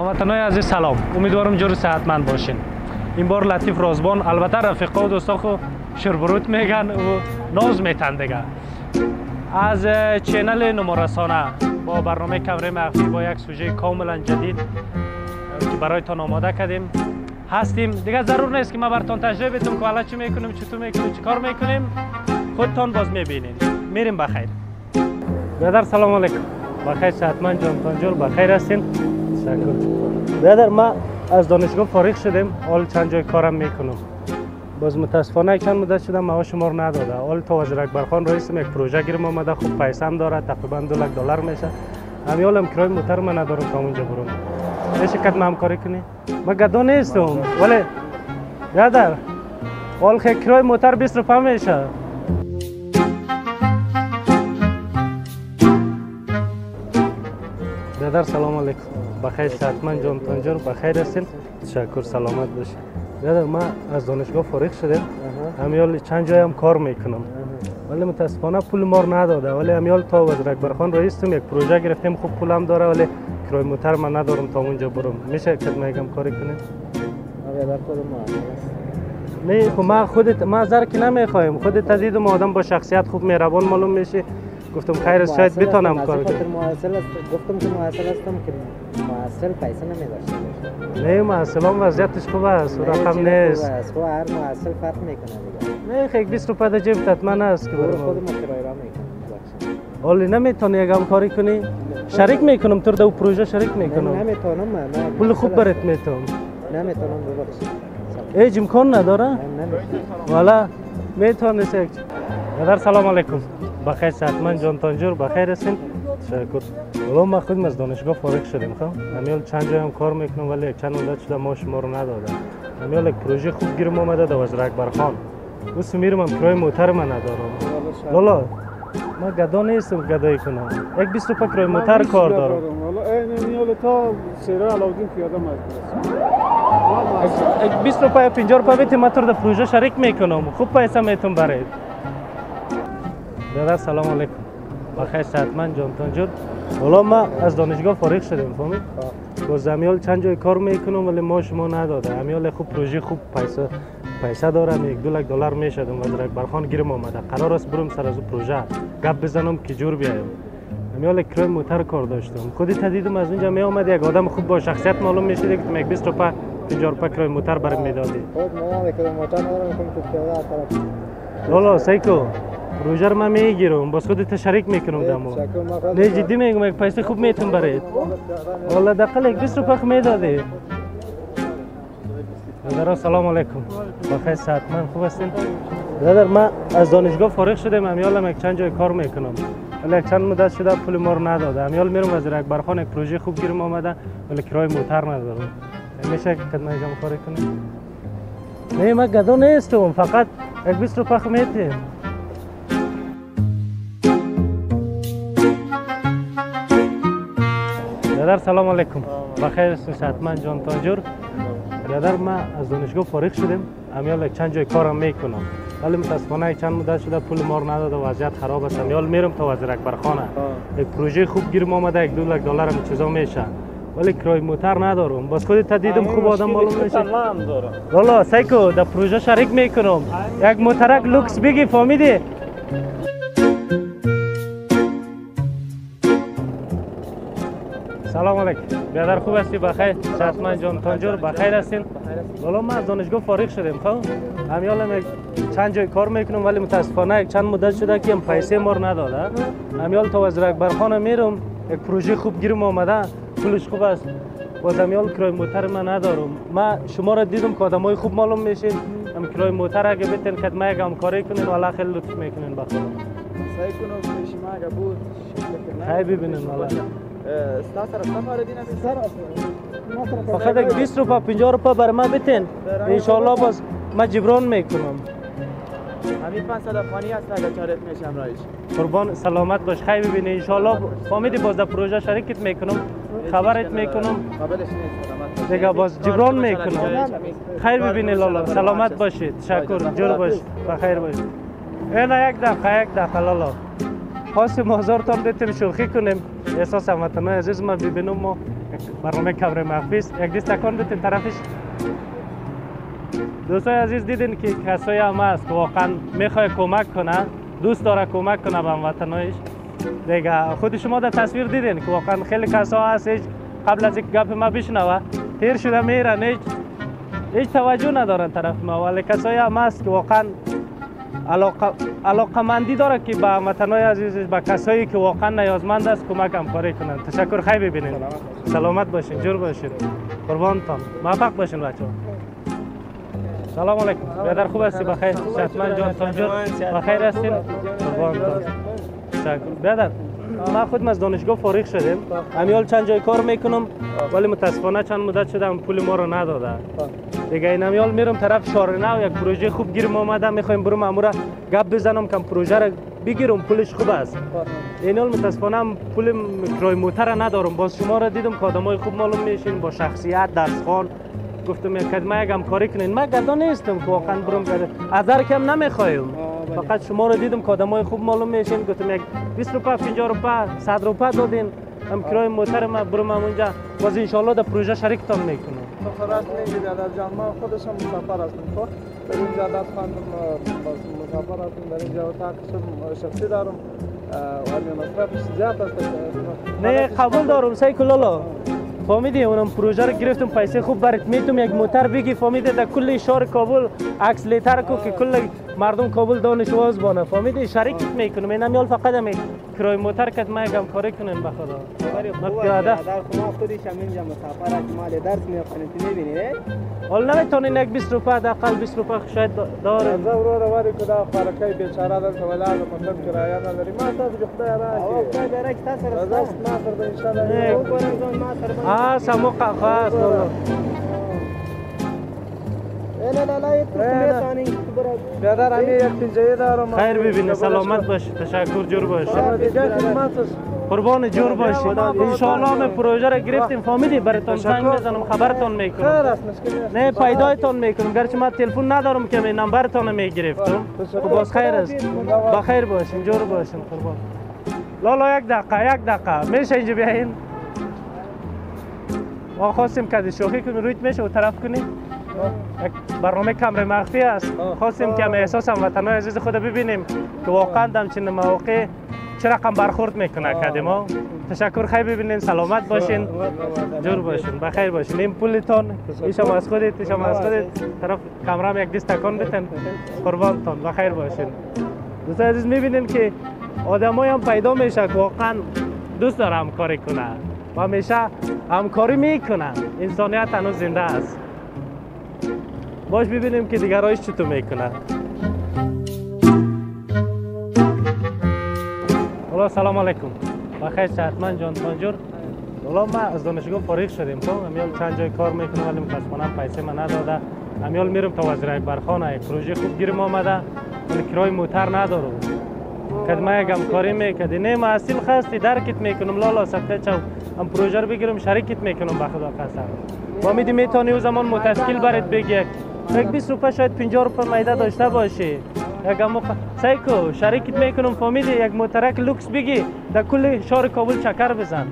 هموطنای عزیز سلام. امیدوارم جور صحتمند باشین. این بار لطیف رازبان البته رفیقا و دوستا خو شربروت میگن و ناز میتن دیگه. از چینل نمارسانه با برنامه کمره مخفی با یک سوژه کاملا جدید که برایتان آماده کردیم. هستیم. دیگه ضرور نیست که ما براتون تجربه بدم که حالا چی می‌کنیم چطور می‌کنیم چی کار می‌کنیم. خودتان باز می‌بینین. میریم بخیر. برادر سلام علیکم. بخیر صحتمند جان تانجور بخیر هستین. تشکر ما از دانشگاه فارغ شدیم. حال چند جای کارم می‌کنم. باز متاسفانه چند مدت معاش ما رو نداده. حال تا وزیر اکبر رئیس یک پروژه گیرم آمده خوب پیسه هم داره تقریبا دو لک دلار میشه. همیال هم کرای موتر من ندارم تا اونجا برم. میشه کد ما همکاری کنی؟ ما گدا نیستم. ولی برادر حال خیلی کرای موتر 20 روپا میشه. برادر سلام علیکم. بخیر صحتمند جان تانجور بخیر هستین. تشکر سلامت باشید برادر ما از دانشگاه فارغ شدیم همیال چند جای هم کار می‌کنم. ولی متاسفانه پول مار نداده. ولی همیال تا وزیر اکبر خان رئیس یک پروژه گرفتیم. خوب پولم داره ولی کرای موتر من ندارم تا اونجا برم. میشه که میگم کاری کنیم نه خب ما خودت ما زر که نمی‌خوایم. خودت تزید ما آدم با شخصیت خوب مهربان معلوم میشه گفتم خیر است شاید بتونم کار کنم. گفتم که هستم که محصل پیسه نمیداشته نه محصل هم وضعیتش خوب است رقم نیست. خب هر محصل فرق می‌کنه دیگه. نه خیلی 20 روپه در جیب تطمن است که خود برم خود ما کرایه را می‌کنم اولی نمی‌تونی یک کاری کنی؟ شریک می‌کنم تو در او پروژه شریک می‌کنم. نمی‌تونم من پول خوب برات می‌تونم. نمی‌تونم ببخشید. هیچ امکان نداره؟ والا می‌تونی یک برادر سلام علیکم. بخیر صحتمند جان تانجور بخیر هستین تشکر والله ما خودم از دانشگاه فارغ شدیم خب؟ همیال چند جای هم کار می‌کنم ولی چند مدت شده ما شما رو نداده. همیال یک پروژه خوب گیرم اومده در وزیر اکبر خان. بس میرم هم کرای موتر من ندارم لالا ما گدا نیستم گدایی کنم. یک 20 روپه کرای موتر کار دارم. حالا این میال تا سیره علاودین پیاده مجبور یک 20 روپه 50 روپه بیتی ما در پروژه شریک می‌کنم. خوب پیسه میتون برید برادر سلام علیکم. بخیر صحتمند جان تانجور والا ما از دانشگاه فارغ شدیم فهمید با زمیال چند جای کار می‌کنم ولی ما شما نداده امیال خوب پروژه خوب پیسه پیسه دارم یک دو لک دلار می‌شدم وزیر اکبر خان گیرم آمده قرار است برم سر از او پروژه گپ بزنم که جور بیایم امیال کرای موتر کار داشتم خودی تدیدم از اونجا می آمد یک آدم خوب با شخصیت معلوم می‌شد که یک 20 روپه 50 روپه کرای موتر برم می‌دادی خود ما یک موتر ندارم می‌خوام که پیاده طرف لالا سیکو پروژه رو من می‌گیرم باز خودت تشریک می‌کنم دمو. خود نه جدی میگم یک پیسه خوب میتون برید. والا دقل یک 20 روپه می‌دادی برادر سلام علیکم. بخیر صحتمند خوب هستین برادر ما از دانشگاه فارغ شدیم امیال یک چند جای کار می‌کنم. ولی یک چند مدت شده پول ما رو نداده امیال میرم وزیر اکبر خان یک پروژه خوب گیرم آمده ولی کرای موتر ندارم. میشه که خدمت جمع کاری کنیم نه من گدا نیستم فقط یک 20 روپه میتیم برادر سلام علیکم. بخیر صحتمند جان تاجر. برادر ما از دانشگاه فارغ شدیم. امیال چند جای کارم می‌کنم. ولی متاسفانه چند مدت شده پول ما رو نداده وضعیت خراب است. امیال میرم تا وزیر اکبر خانه. یک پروژه خوب گیرم آمده یک دو لک دلار هم چیزا میشه ولی کرای موتر ندارم. باز خودته دیدم خوب آدم معلوم میشه لالا سیل کو در پروژه شریک می‌کنم. یک موترک لوکس بگی فهمیدی سلام علیکم. برادر خوب هستی؟ بخیر صحتمند جان تان جور بخیر هستین؟ والا ما از دانشگاه فارغ شدیم خب؟ امیال چند جای کار می‌کنم ولی متاسفانه یک چند مدت شده که هم پیسه ما رو نداده. همیال تا وزیر اکبر خانه میرم یک پروژه خوب گیرم آمده. پولش خوب است. باز همیال کرای موتر من ندارم. ما شما را دیدم که آدمای خوب معلوم میشین. هم کرای موتر اگه بتین که ما یک همکاری کنین والا خیلی لطف می‌کنین. بخدا سعی کنم پیش ما اگه بود خیلی ببینین والا ستا سره سفر دینه سر فقط یک 20 روپه 50 روپه بر ما بتین ان باز ما جبران می‌کنم همین 500 افغانی هست اگه چارت میشم رایش قربان سلامت باش خیلی ببینی ان فهمیدی باز در پروژه شریکت می‌کنم خبرت می‌کنم دیگه باز جبران می‌کنم خیر ببینی لالا سلامت باشید تشکر جور باش بخیر باش اینا یک دقیقه یک دقیقه لالا خواستیم هزار تان دیتیم شوخی کنیم احساس هموطنای عزیز ما ببینم ما یک برنامه کبر مخفی یک دست تکان بتین طرفش. دوستای عزیز دیدین که کسایی هم هست که واقعا می‌خواد کمک کنه دوست داره کمک کنه به هموطنایش دیگه خود شما در تصویر دیدین که واقعا خیلی کسا هست هیچ قبل از اینکه گپ ما بشنوه. تیر شده میرن هیچ هیچ توجه ندارن طرف ما. ولی کسایی هم هست که واقعا علاقه علاقمندی داره که به هموطنای عزیز به کسایی که واقعا نیازمند است کمک همکاری کنن. تشکر. خیلی ببینین. سلامت باشین. جور باشین. قربانتان موفق باشین بچه سلام علیکم. بیادر خوب هستی؟ بخیر شتمن جان تانجور بخیر هستین؟ قربانتان تشکر. بیادر ما خودم از دانشگاه فارغ شدیم امیال چند جای کار می‌کنم. ولی متاسفانه چند مدت شدم. پول ما رو نداده. دیگه این امیال میرم طرف شهر نو یک پروژه خوب گیرم آمده می‌خوایم برم امورا گپ بزنم کم پروژه رو بگیرم پولش خوب است. این حال متاسفانه پول کرای موتر ندارم. باز شما را دیدم که آدمای خوب معلوم میشین با شخصیت درس خوان گفتم یک کدمه یک همکاری کنین. من گدا نیستم که واقعا برم گدا از هر کم نمی‌خوایم. فقط شما رو دیدم که آدمای خوب معلوم میشین. گفتم یک 20 روپه 50 روپه 100 روپه دادین. هم کرای موتر ما برم اونجا باز ان در پروژه شریکتان می‌کنم. تو راست میگی دادر جان ما خودشم مسافر هستم خب؟ در اینجا داد خواندم مسافر هستم در اینجا اتاق شخصی دارم. ولی مصرفش زیاد است نه قبول دارم سیکلالا فهمیدی؟ اونم پروژه رو گرفتم پیسه خوب برات می‌تونم یک موتر بگی فهمیدی در کل شهر کابل عکس لیتر کو که کل مردم کابل دانش واز بانه. فهمیدی شریکت می‌کنم. این امیال فقط می کرای موتر کد ما یکم کاری کنیم به خدا. ما پیاده ما خودش هم اینجا مسافر است. ما درس می‌خونیم تو می‌بینی؟ حالا نمی‌تونین یک 20 روپه حداقل 20 روپه شاید داره. از رو رو واری کدا خارکای بیچاره در سوالا مطلب کرایه نداری. ما تاسو خدای را خدای درک تاسو را ما سره ان شاء الله ما سره ها سمو خاص بیادر همی یک پنجه دارم خیر ببینه سلامت باش تشکر جور باش قربان جور باشی انشاءالله می پروژه را گرفتیم فهمیدی براتون زنگ بزنم خبرتون می‌کنم نه پیدایتون می‌کنم گرچه ما تلفن ندارم که می نمبرتون می‌گرفتم خب باز خیر است بخیر باشین جور باشین قربان لالا یک دقیقه یک دقیقه میشه اینجا بیاین ما خواستیم که شوخی کنیم رویت میشه و طرف کنیم برنامه کمر مخفی است. خواستیم که احساس هموطنان عزیز خود ببینیم که واقعا در چنین مواقع چه رقم برخورد می‌کنه کدیم تشکر خیلی ببینین سلامت باشین. جور باشین بخیر باشین. این پولتون ایشم از خودت ایشم از خودت. طرف کمرام یک دست تکان بتن قربانتون بخیر باشین. دوستان عزیز می‌بینین که آدمای هم پیدا میشه که واقعا دوست داره همکاری کنه و همیشه همکاری می‌کنن انسانیت هنوز زنده است. باش ببینیم که دیگرایش چطور می‌کنه. حالا سلام علیکم. بخیر حتما جان تانجور حالا ما از دانشگاه فارغ شدیم خب؟ امیال چند جای کار می‌کنم ولی متاسفانه پیسه من نداده. امیال میرم تا وزیر اکبرخان یک پروژه خوب گیرم آمده. ولی کرای موتر ندارم کدمه یک همکاری می‌کردی نه ما اصیل خستی درکت می‌کنم. لالا سفته چو هم پروژه رو بگیرم شریکت می‌کنم به خدا قسم. با میدی می‌تونی او زمان متشکل برات بگی یک 20 روپه شاید 50 روپه میده داشته باشی. یک هم سیل کو شریکت می‌کنم فهمیدی یک موترک لوکس بگی در کل شهر کابل چکر بزن.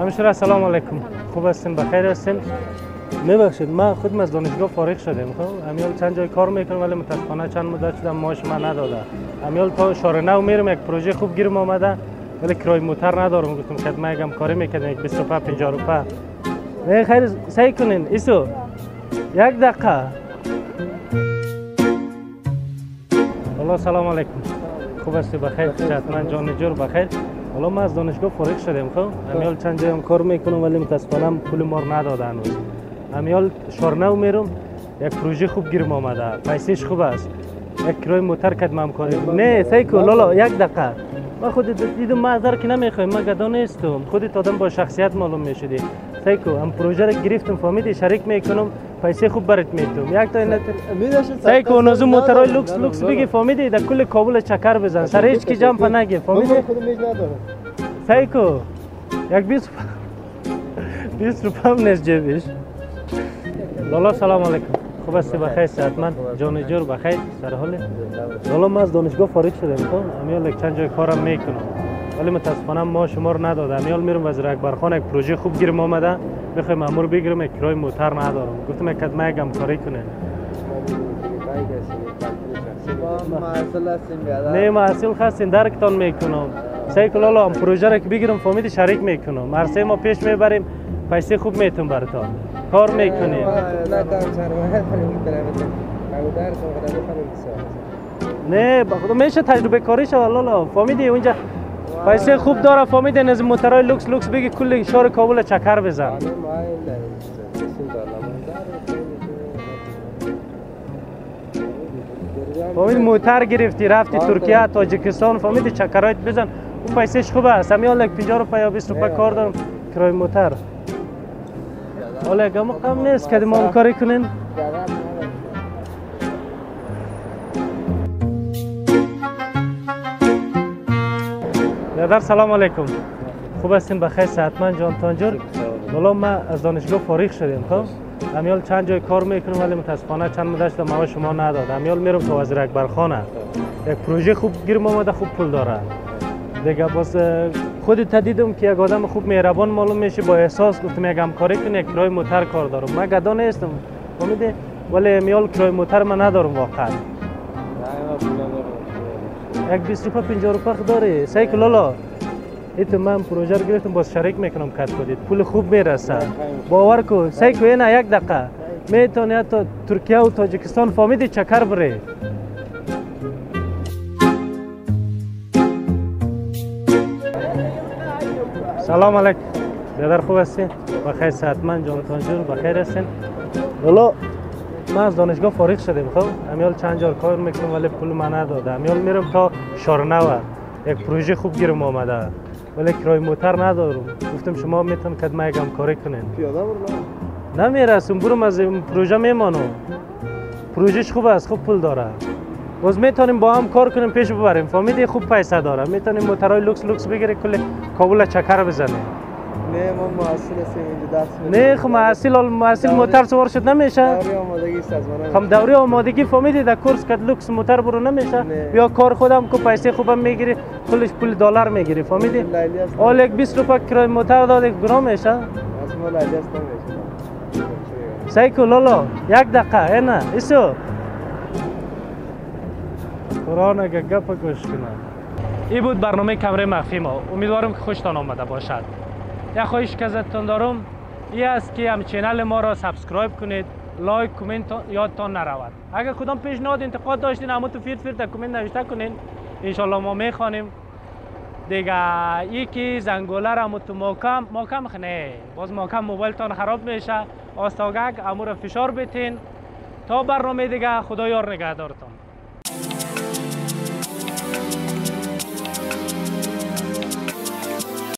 همشهر السلام علیکم. خوب هستین؟ بخیر هستین؟ میبخشید ما خودم از دانشگاه فارغ شدیم خب؟ امیال چند جای کار می‌کنم ولی متاسفانه چند مدت شدم معاش من نداده. امیال تا شهر نو میرم یک پروژه خوب گیرم آمده. ولی کرای موتر ندارم. گفتم که ما یکم کاری می‌کردم یک 20 روپه 50 روپه نه خیر سعی کنین. ایسو یک دقیقه. الله سلام علیکم. خوب هستی؟ بخیر. حتما جان جور بخیر. حالا ما از دانشگاه فارغ شدیم خب؟ امیال چند جایم کار می‌کنم ولی متاسفانه پول ما نداده هنوز. امیال شارنو میرم. یک پروژه خوب گیرم آمده. پیسش خوب است. یک کرای موتر هم کاری نه سیکو لالا یک دقیقه. ما خود دیدم ما ازار که نمی‌خوایم ما گدا نیستم. خودت آدم با شخصیت معلوم می‌شدی. سیکو هم پروژه رو گرفتم فهمیدی شریک می‌کنم پیسه خوب برات می‌تونم یک تا اینت سیکو نوزو موترای لوکس لوکس بگی فهمیدی؟ در کل کابل چکر بزن. سر هیچ کی جمپ نگی فهمیدی؟ سیکو یک 20 20 روپه هم نیست جیبش لالا سلام علیکم. خوب هستی بخیر صحتمند. جان جور بخیر سر حال. حالا ما از دانشگاه فارغ شدیم خب امیال چند جای کارم می‌کنم. ولی متاسفانه ما شما رو نداده امیال میرم از اکبرخان یک پروژه خوب گیرم آمده. می‌خوایم امور بگیرم یک کرای موتر ندارم. گفتم یک کدمه یک همکاری کنه. نه محصول خواستین درکتان می‌کنم. سیکل حالا هم پروژه را که بگیرم فامید شریک می‌کنم. مرسه ما پیش می‌بریم. پیسه خوب میتون برتان کار می‌کنیم درس و خدا نه میشه تجربه کاری شد لالا فامیدی اونجا؟ پیسه خوب داره فامیدی از موترهای لوکس لوکس بگی کل شهر کابل چکر بزن. دارم فامید موتر گرفتی رفتی ترکیه تاجیکستان فامید چکرایت بزن. اون پیسهش خوبه است همین حالا 50 روپیه یا 20 روپیه کار دارم کرای موتر. حالا گم کم نیست که ما کاری کنین برادر سلام علیکم خوب هستین بخیر صحتمند جان تانجور حالا ما از دانشگاه فارغ شدیم خب امیال چند جای کار می‌کنم ولی متاسفانه چند مدت ما شما نداد امیال میرم تو وزیر اکبر خانه یک پروژه خوب گیرم آمده خوب پول داره دیگه باز خودت دیدم که یک آدم خوب مهربان معلوم میشه با احساس گفتم یک همکاری کنی یک کرای موتر کار دارم. من گدا نیستم. فهمیدی ولی امیال کرای موتر من ندارم واقعا. یک 20 روپه 50 روپه داری. سایکل لالا. ایتو من پروژه رو گرفتم باز شریک می‌کنم کت کنید پول خوب می‌رسه. باور کو سایکل اینا یک دقیقه. می‌تونی حتی ترکیه و تاجیکستان فهمیدی چکر بری. سلام علیکم بیادر خوب هستین بخیر صحتمند جان تانجور بخیر هستین؟ حالا ما از دانشگاه فارغ شدیم خب؟ امیال چند جار کار می‌کنم ولی پول من نداده. امیال میرم تا شارنوه یک پروژه خوب گیرم آمده ولی کرای موتر ندارم. گفتم شما میتون کدمه یک همکاری کنین. پیاده برو نمی‌رسم برم از این پروژه میمانم. پروژهش خوب است خوب پول داره. باز می‌تونیم با هم کار کنیم پیش ببریم. فامیلی خوب پیسه داره. می‌تونیم موترهای لوکس لوکس بگیری کل کابل چکر بزنیم. نه ما محصل هستیم اینجا درس می‌دیم. نه خب محصل محصل موتر سوار شد نمیشه. دوری آمادگی است از من خب دوری آمادگی فهمیدی در کورس کد لوکس موتر برو نمیشه. بیا کار خودم کو پیسه خوبم می‌گیری کلش پول دلار می‌گیری. است اول یک 20 روپه کرای موتر داد گناه میشه. از ما لیلی است نمیشه سیکو لالا یک دقیقه اینا ایسو. قرآن گپ گوش کنم این بود برنامه کمره مخفی ما. امیدوارم که خوشتان آمده باشد. یک خواهش که ازتون دارم این است که هم channel ما را subscribe کنید لایک کامنت یادتان نرود. اگر کدام پیشنهاد انتقاد داشتین اما تو فیرد در کامنت نوشته کنین انشالله ما می‌خوانیم. دیگه یکی زنگوله را متو محکم محکم خنه. باز محکم موبایلتان خراب میشه. آستاگک امور فشار بتین. تا برنامه دیگه خدا یار نگهدارتان